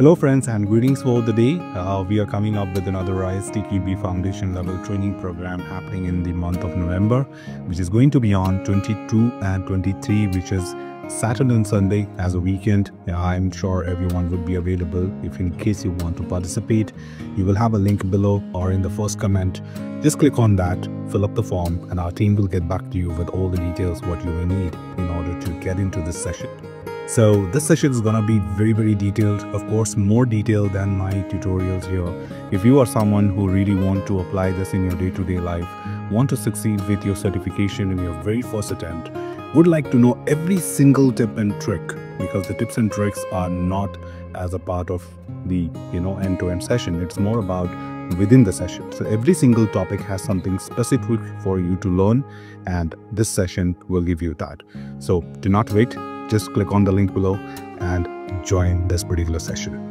Hello friends and greetings for the day. Uh, we are coming up with another ISTQB Foundation level training program happening in the month of November, which is going to be on 22 and 23, which is Saturday and Sunday as a weekend. I'm sure everyone would be available. If in case you want to participate, you will have a link below or in the first comment. Just click on that, fill up the form, and our team will get back to you with all the details what you will need in order to get into this session. So this session is gonna be very very detailed, of course more detailed than my tutorials here. If you are someone who really want to apply this in your day-to-day -day life, want to succeed with your certification in your very first attempt, would like to know every single tip and trick because the tips and tricks are not as a part of the you know end-to-end -end session. It's more about within the session. So every single topic has something specific for you to learn and this session will give you that. So do not wait just click on the link below and join this particular session.